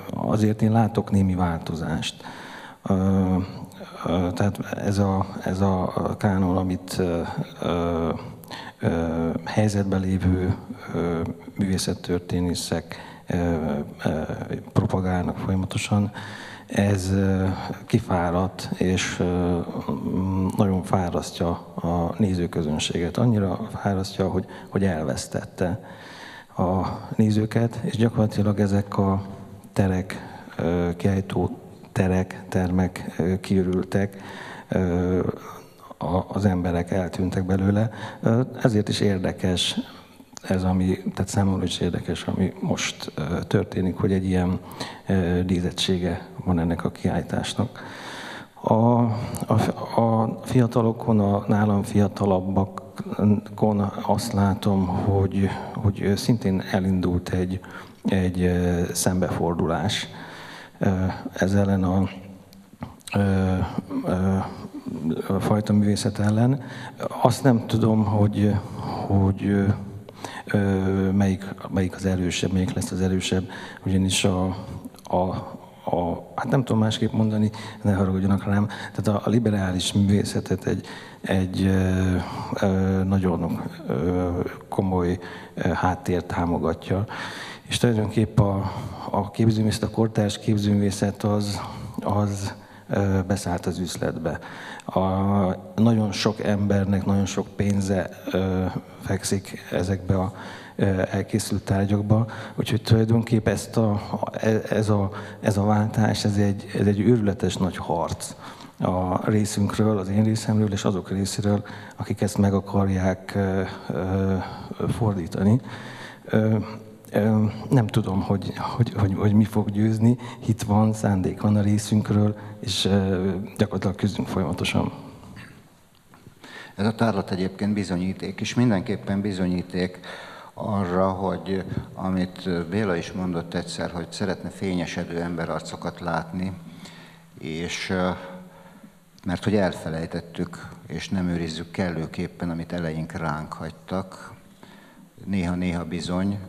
Azért én látok némi változást. Tehát ez a, ez a kánon, amit helyzetben lévő művészettörténészek propagálnak folyamatosan, ez kifáradt, és nagyon fárasztja a nézőközönséget. Annyira fárasztja, hogy, hogy elvesztette a nézőket, és gyakorlatilag ezek a terek, kiállító terek, termek kiürültek, az emberek eltűntek belőle. Ezért is érdekes ez, ami, tehát számomra is érdekes, ami most történik, hogy egy ilyen dízettsége van ennek a kiállításnak. A, a, a fiatalokon, a nálam fiatalabbakon azt látom, hogy, hogy szintén elindult egy, egy szembefordulás ez ellen a, a fajta művészet ellen. Azt nem tudom, hogy, hogy melyik, melyik az erősebb, melyik lesz az erősebb, ugyanis a, a, a, hát nem tudom másképp mondani, ne haragudjanak rám, tehát a, a liberális művészetet egy, egy ö, ö, nagyon ö, komoly ö, háttér támogatja. És tulajdonképp a, a képzőművészet, a kortárs képzőművészet az, az beszállt az üzletbe. A, nagyon sok embernek nagyon sok pénze fekszik ezekbe a elkészült tárgyakba, úgyhogy tulajdonképpen ezt a, ez, a, ez a váltás, ez egy, ez egy őrületes nagy harc a részünkről, az én részemről és azok részéről, akik ezt meg akarják fordítani. Nem tudom, hogy, hogy, hogy, hogy mi fog győzni, hit van, szándék van a részünkről, és gyakorlatilag küzdünk folyamatosan. Ez a tárlat egyébként bizonyíték, és mindenképpen bizonyíték arra, hogy amit Béla is mondott egyszer, hogy szeretne fényesedő emberarcokat látni, és mert hogy elfelejtettük, és nem őrizzük kellőképpen, amit eleink ránk hagytak, néha-néha bizony,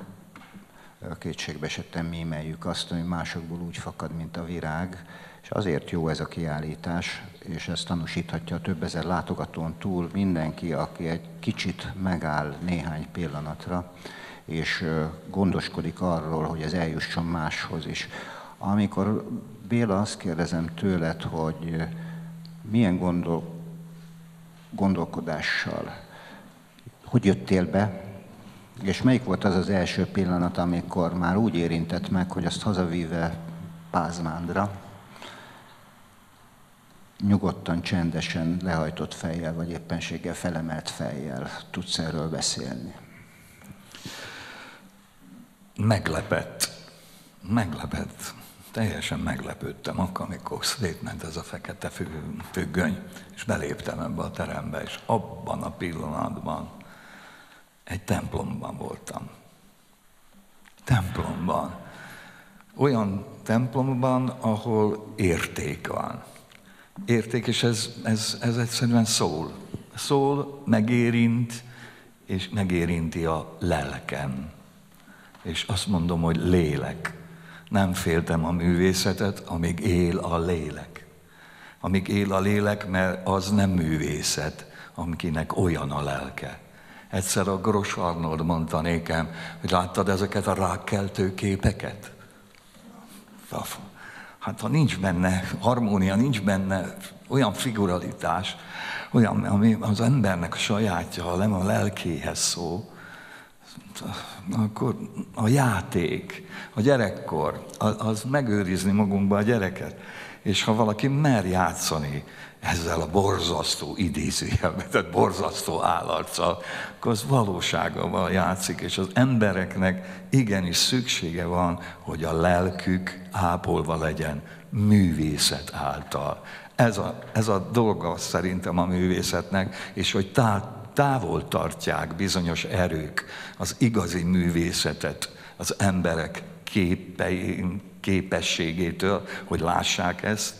kétségbe esetten mímeljük azt, ami másokból úgy fakad, mint a virág, és azért jó ez a kiállítás, és ezt tanúsíthatja a több ezer látogatón túl mindenki, aki egy kicsit megáll néhány pillanatra, és gondoskodik arról, hogy ez eljusson máshoz is. Amikor Béla, azt kérdezem tőled, hogy milyen gondol, gondolkodással, hogy jöttél be, és melyik volt az az első pillanat, amikor már úgy érintett meg, hogy azt hazavíve Pázmándra, nyugodtan, csendesen, lehajtott fejjel, vagy éppenséggel felemelt fejjel tudsz erről beszélni? Meglepett. Meglepett. Teljesen meglepődtem akkor, amikor szétment ez a fekete függöny, és beléptem ebbe a terembe, és abban a pillanatban egy templomban voltam. Templomban. Olyan templomban, ahol érték van. Érték, és ez, ez, ez egyszerűen szól. Szól, megérint, és megérinti a lelkem. És azt mondom, hogy lélek. Nem féltem a művészetet, amíg él a lélek. Amíg él a lélek, mert az nem művészet, amikinek olyan a lelke. Egyszer a Gros Arnold mondta nékem, hogy láttad ezeket a rákkeltő képeket? Hát ha nincs benne harmónia, nincs benne olyan figuralitás, olyan, ami az embernek a sajátja, nem a lelkéhez szó, akkor a játék, a gyerekkor, az megőrizni magunkba a gyereket. És ha valaki mer játszani ezzel a borzasztó idézőjelben, tehát borzasztó állarccal, akkor az valóságban játszik, és az embereknek igenis szüksége van, hogy a lelkük ápolva legyen művészet által. Ez a, ez a dolga szerintem a művészetnek, és hogy tá, távol tartják bizonyos erők az igazi művészetet az emberek képein, képességétől, hogy lássák ezt,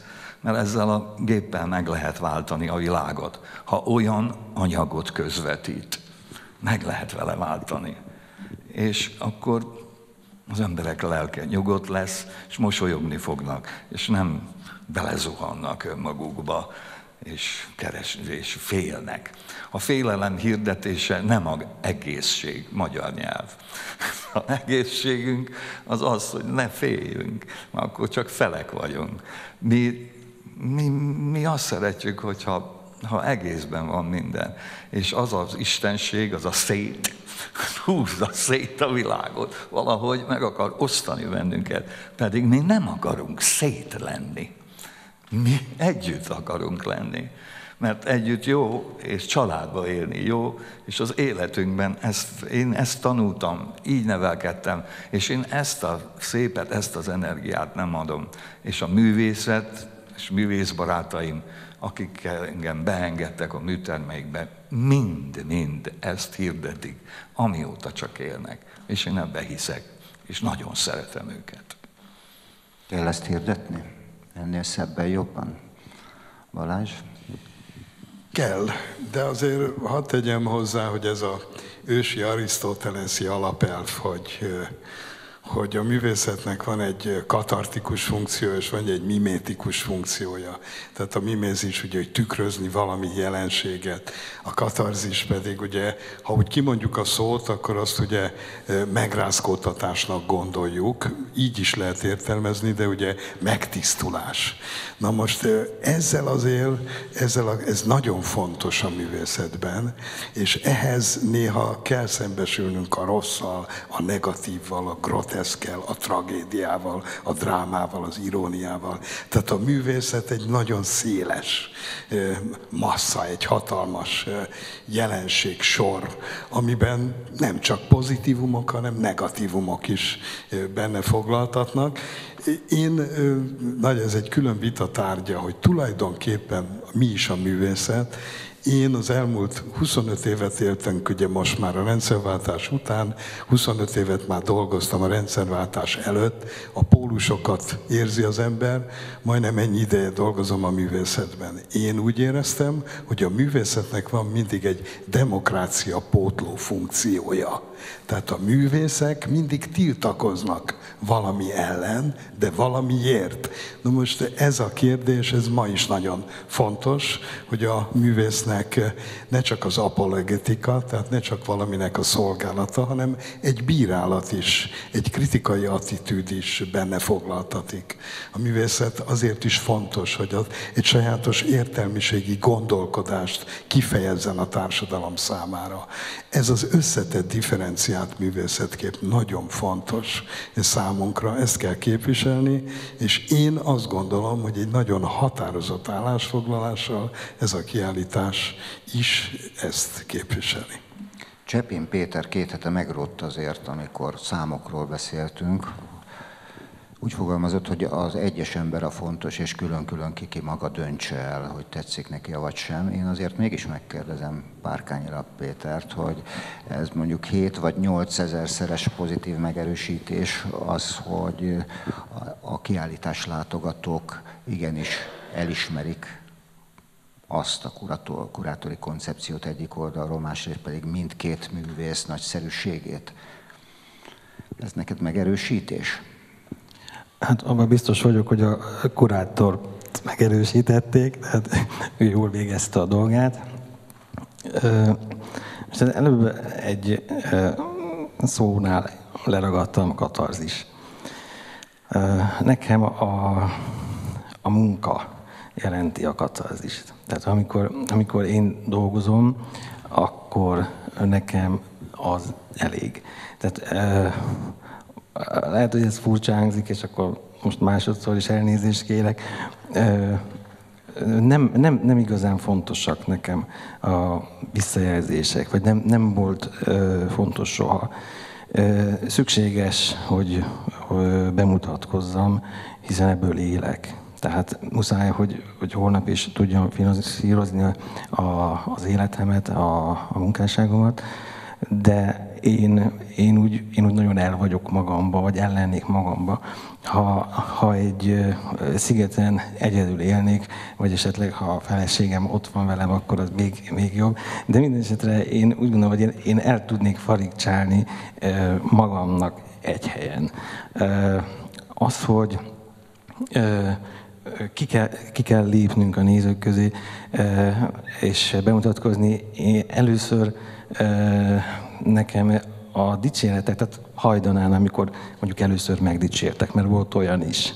mert ezzel a géppel meg lehet váltani a világot. Ha olyan anyagot közvetít, meg lehet vele váltani. És akkor az emberek lelke nyugodt lesz, és mosolyogni fognak, és nem belezuhannak önmagukba, és keres, és félnek. A félelem hirdetése nem az egészség, magyar nyelv. (laughs) A egészségünk az az, hogy ne féljünk, mert akkor csak felek vagyunk. Mi, mi, mi azt szeretjük, hogyha ha egészben van minden. És az az istenség, az a szét, (laughs) húzza szét a világot, valahogy meg akar osztani bennünket, pedig mi nem akarunk szét lenni. Mi együtt akarunk lenni, mert együtt jó, és családba élni jó, és az életünkben ezt, én ezt tanultam, így nevelkedtem, és én ezt a szépet, ezt az energiát nem adom. És a művészet, és művészbarátaim, akik engem beengedtek a műtermeikbe, mind-mind ezt hirdetik, amióta csak élnek. És én ebbe hiszek, és nagyon szeretem őket. Kell ezt hirdetni? Ennél szebben jobban? Balázs? Kell, de azért hadd tegyem hozzá, hogy ez a ősi arisztoteleszi alapelv, hogy hogy a művészetnek van egy katartikus funkció, és van egy mimétikus funkciója. Tehát a mimézis ugye, hogy tükrözni valami jelenséget, a katarzis pedig ugye, ha úgy kimondjuk a szót, akkor azt ugye megrázkódtatásnak gondoljuk, így is lehet értelmezni, de ugye megtisztulás. Na most ezzel azért, ezzel a, ez nagyon fontos a művészetben, és ehhez néha kell szembesülnünk a rosszal, a negatívval, a groteszkel, a tragédiával, a drámával, az iróniával. Tehát a művészet egy nagyon széles massza, egy hatalmas jelenség, sor, amiben nem csak pozitívumok, hanem negatívumok is benne foglaltatnak, én, nagy ez egy külön vita tárgya, hogy tulajdonképpen mi is a művészet, én az elmúlt 25 évet éltem, ugye most már a rendszerváltás után, 25 évet már dolgoztam a rendszerváltás előtt, a pólusokat érzi az ember, majdnem ennyi ideje dolgozom a művészetben. Én úgy éreztem, hogy a művészetnek van mindig egy demokrácia pótló funkciója. Tehát a művészek mindig tiltakoznak valami ellen, de valamiért. Na most ez a kérdés, ez ma is nagyon fontos, hogy a művésznek ne csak az apologetika, tehát ne csak valaminek a szolgálata, hanem egy bírálat is, egy kritikai attitűd is benne foglaltatik. A művészet azért is fontos, hogy az egy sajátos értelmiségi gondolkodást kifejezzen a társadalom számára. Ez az összetett differenciált művészetkép nagyon fontos és számunkra, ezt kell képviselni, és én azt gondolom, hogy egy nagyon határozott állásfoglalással ez a kiállítás is ezt képviseli. Csepin Péter két hete megrótt azért, amikor számokról beszéltünk, úgy fogalmazott, hogy az egyes ember a fontos, és külön-külön kiki maga döntse el, hogy tetszik neki, vagy sem. Én azért mégis megkérdezem Párkányra Pétert, hogy ez mondjuk 7 vagy 8 ezer szeres pozitív megerősítés az, hogy a kiállítás látogatók igenis elismerik azt a kurátor, kurátori koncepciót egyik oldalról, másrészt pedig mindkét művész nagyszerűségét. Ez neked megerősítés? Hát abban biztos vagyok, hogy a kurátor megerősítették, tehát ő jól végezte a dolgát. És előbb egy szónál leragadtam katarzis. Nekem a, a munka jelenti a katarzist. Tehát amikor, amikor én dolgozom, akkor nekem az elég. Tehát lehet, hogy ez furcsa hangzik, és akkor most másodszor is elnézést kérek. Nem, nem, nem igazán fontosak nekem a visszajelzések, vagy nem, nem volt fontos soha. Szükséges, hogy bemutatkozzam, hiszen ebből élek. Tehát muszáj, hogy, hogy holnap is tudjam finanszírozni a, az életemet, a, a munkásságomat, de én, én, úgy, én úgy nagyon el vagyok magamba, vagy ellennék magamba, ha, ha egy szigeten egyedül élnék, vagy esetleg ha a feleségem ott van velem, akkor az még, még jobb. De minden esetre én úgy gondolom, hogy én, én el tudnék farigcsálni magamnak egy helyen. Az, hogy ki kell, ki kell lépnünk a nézők közé, és bemutatkozni. Én először nekem a dicséretek, tehát hajdanán, amikor mondjuk először megdicsértek, mert volt olyan is.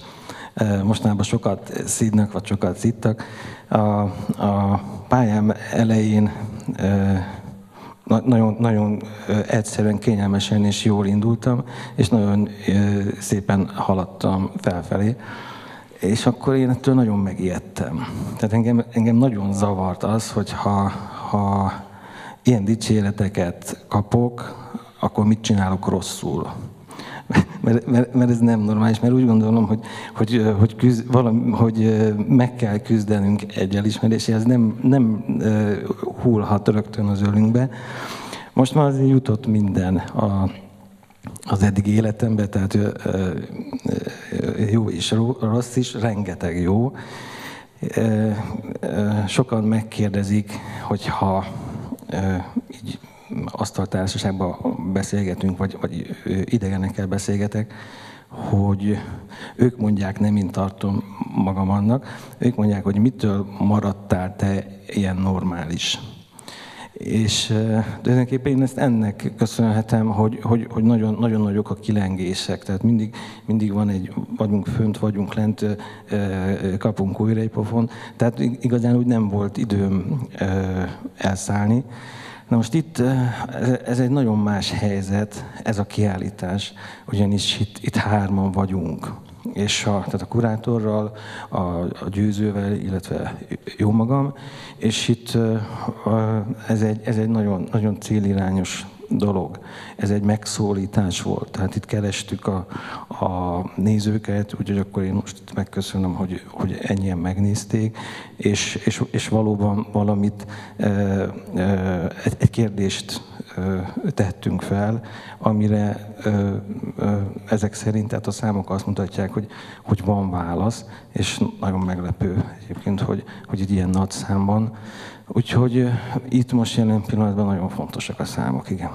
Mostanában sokat szídnak, vagy sokat szittak. A, a pályám elején nagyon, nagyon egyszerűen, kényelmesen és jól indultam, és nagyon szépen haladtam felfelé. És akkor én ettől nagyon megijedtem. Tehát engem, engem nagyon zavart az, hogy ha, ha ilyen dicséreteket kapok, akkor mit csinálok rosszul. (laughs) Mert, mert, mert ez nem normális, mert úgy gondolom, hogy, hogy, hogy, küzd, valami, hogy meg kell küzdenünk egy elismeréséhez, nem, nem hullhat rögtön az ölünkbe. Most már azért jutott minden a, az eddig életemben, tehát jó és rossz is, rengeteg jó. Sokan megkérdezik, hogy ha így asztaltársaságban beszélgetünk, vagy, vagy idegenekkel beszélgetek, hogy ők mondják, nem én tartom magam annak, ők mondják, hogy mitől maradtál te ilyen normális. És tulajdonképpen én ezt ennek köszönhetem, hogy, hogy, hogy nagyon, nagyon nagyok a kilengések. Tehát mindig, mindig van egy, vagyunk fönt, vagyunk lent, kapunk újra egy pofon. Tehát igazán úgy nem volt időm elszállni. Na most itt ez egy nagyon más helyzet, ez a kiállítás, ugyanis itt, itt hárman vagyunk. És a, tehát a kurátorral, a, a győzővel, illetve jó magam, és itt ez egy, ez egy nagyon, nagyon célirányos dolog. Ez egy megszólítás volt. Tehát itt kerestük a, a nézőket, úgyhogy akkor én most itt megköszönöm, hogy, hogy ennyien megnézték, és, és, és valóban valamit, egy, egy kérdést tettünk fel, amire ezek szerint, tehát a számok azt mutatják, hogy, hogy van válasz, és nagyon meglepő egyébként, hogy, hogy egy ilyen nagy számban Úgyhogy itt most jelen pillanatban nagyon fontosak a számok, igen.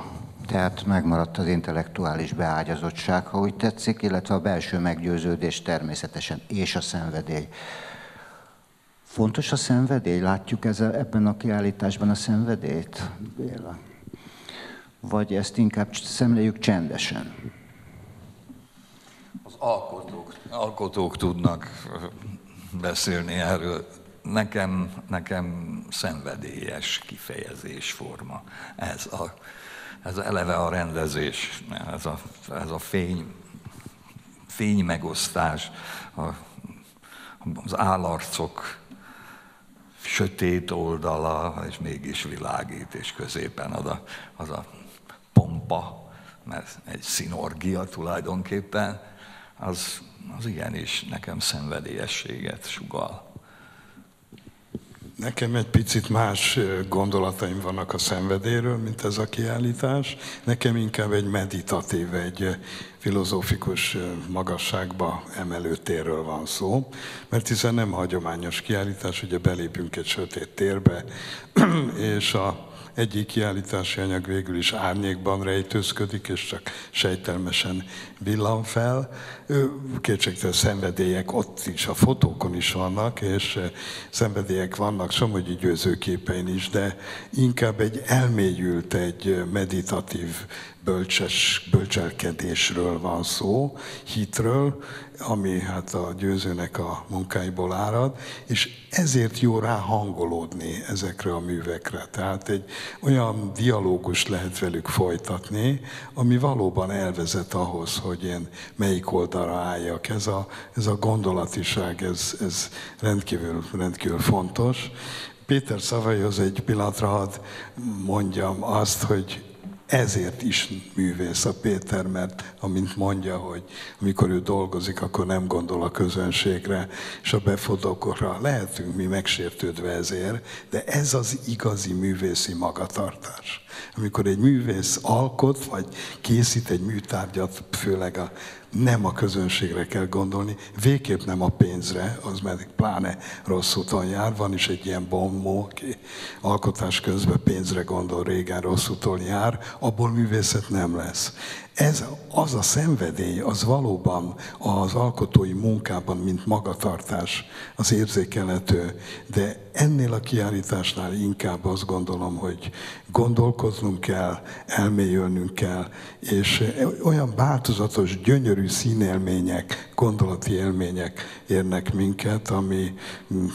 Tehát megmaradt az intellektuális beágyazottság, ha úgy tetszik, illetve a belső meggyőződés természetesen, és a szenvedély. Fontos a szenvedély? Látjuk ezzel, ebben a kiállításban a szenvedélyt, Béla? Vagy ezt inkább szemléljük csendesen? Az alkotók, alkotók tudnak beszélni erről nekem, nekem szenvedélyes kifejezésforma. Ez, a, ez eleve a rendezés, ez a, ez a fény, fény megosztás, a, az állarcok sötét oldala, és mégis világít, és középen az a, az a pompa, mert egy szinorgia tulajdonképpen, az, az igenis nekem szenvedélyességet sugal. Nekem egy picit más gondolataim vannak a szenvedélyről, mint ez a kiállítás. Nekem inkább egy meditatív, egy filozófikus magasságba emelő térről van szó, mert hiszen nem hagyományos kiállítás, ugye belépünk egy sötét térbe, (clears throat) és a egyik kiállítási anyag végül is árnyékban rejtőzködik, és csak sejtelmesen villan fel. Kétségtelen szenvedélyek ott is, a fotókon is vannak, és szenvedélyek vannak Somogyi győzőképein is, de inkább egy elmélyült, egy meditatív bölcses, bölcselkedésről van szó, hitről, ami hát a győzőnek a munkáiból árad, és ezért jó rá hangolódni ezekre a művekre. Tehát egy olyan dialógus lehet velük folytatni, ami valóban elvezet ahhoz, hogy én melyik oldalra álljak. Ez a, ez a gondolatiság, ez, ez rendkívül, rendkívül fontos. Péter szavaihoz egy pillanatra hadd mondjam azt, hogy ezért is művész a Péter, mert amint mondja, hogy amikor ő dolgozik, akkor nem gondol a közönségre és a befotókra. Lehetünk mi megsértődve ezért, de ez az igazi művészi magatartás. Amikor egy művész alkot, vagy készít egy műtárgyat, főleg a nem a közönségre kell gondolni, végképp nem a pénzre, az meg pláne rossz úton jár. Van is egy ilyen bombó, aki alkotás közben pénzre gondol, régen rossz úton jár, abból művészet nem lesz. Ez az a szenvedély, az valóban az alkotói munkában, mint magatartás, az érzékelhető, de ennél a kiállításnál inkább azt gondolom, hogy gondolkoznunk kell, elmélyülnünk kell, és olyan változatos, gyönyörű színélmények, gondolati élmények érnek minket, ami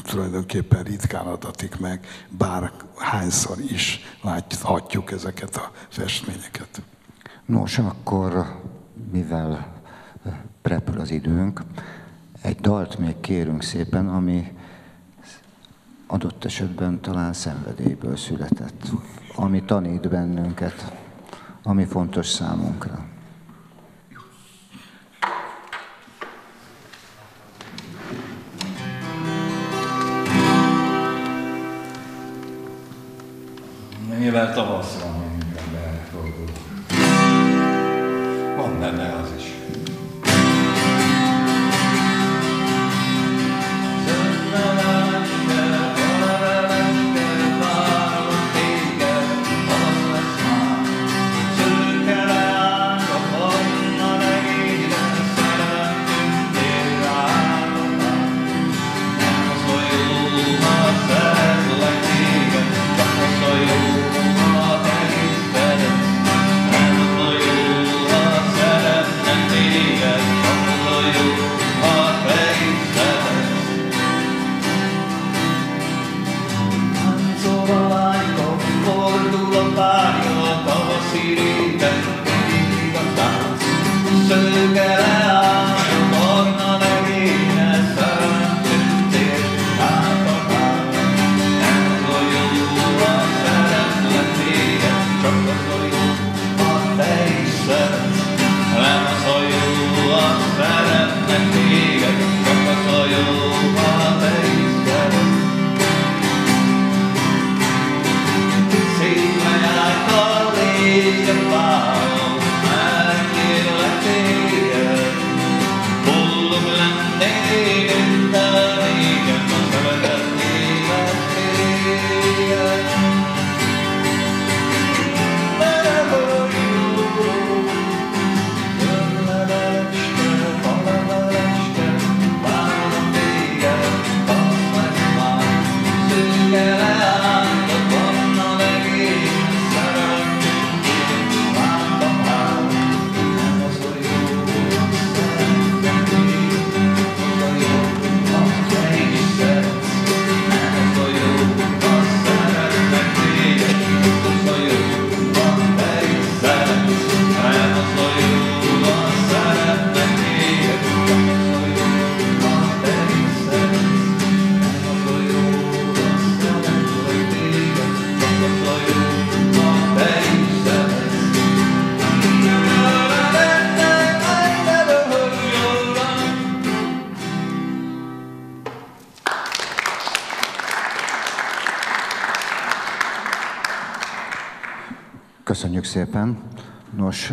tulajdonképpen ritkán adatik meg, bár hányszor is láthatjuk ezeket a festményeket. Nos, akkor mivel repül az időnk, egy dalt még kérünk szépen, ami adott esetben talán szenvedélyből született, ami tanít bennünket, ami fontos számunkra.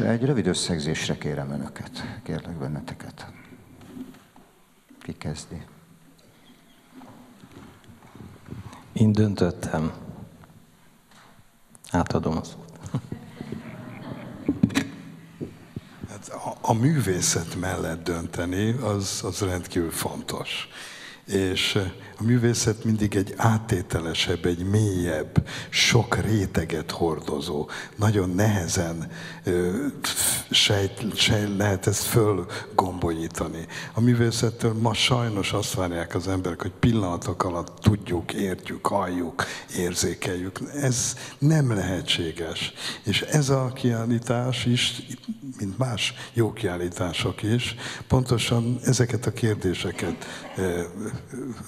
Egy rövid összegzésre kérem Önöket. Kérlek benneteket. Ki kezdi? Én döntöttem. Átadom a szót. Hát a, a művészet mellett dönteni, az, az rendkívül fontos. És a művészet mindig egy áttételesebb, egy mélyebb, sok réteget hordozó, nagyon nehezen sejt, sejt, lehet ezt fölgombolítani. A művészettől ma sajnos azt várják az emberek, hogy pillanatok alatt tudjuk, értjük, halljuk, érzékeljük. Ez nem lehetséges. És ez a kiállítás is, mint más jó kiállítások is, pontosan ezeket a kérdéseket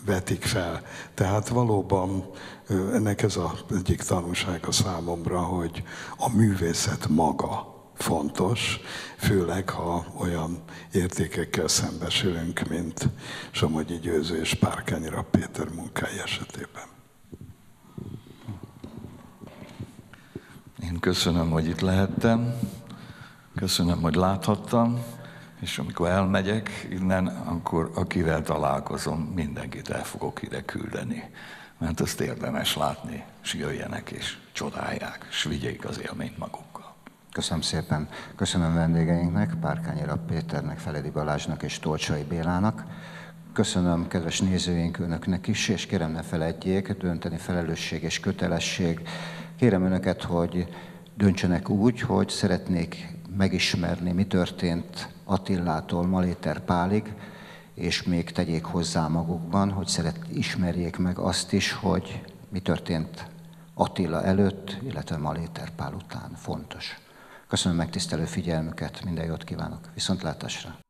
vetik fel. Tehát valóban ennek ez az egyik tanulsága számomra, hogy a művészet maga fontos, főleg ha olyan értékekkel szembesülünk, mint Somogyi Győző és Párkányra Péter munkái esetében. Én köszönöm, hogy itt lehettem, köszönöm, hogy láthattam, és amikor elmegyek innen, akkor akivel találkozom, mindenkit el fogok ide küldeni. Mert azt érdemes látni, és jöjjenek, és csodálják, és vigyék az élményt magukkal. Köszönöm szépen. Köszönöm vendégeinknek, Párkányi Rap Péternek, Feledi Balázsnak és Tolcsai Bélának. Köszönöm kedves nézőink önöknek is, és kérem ne feledjék, dönteni felelősség és kötelesség. Kérem önöket, hogy döntsenek úgy, hogy szeretnék megismerni, mi történt Attillától Maléter Pálig, és még tegyék hozzá magukban, hogy szeret, ismerjék meg azt is, hogy mi történt Attila előtt, illetve Maléter Pál után. Fontos. Köszönöm megtisztelő figyelmüket, minden jót kívánok. Viszontlátásra!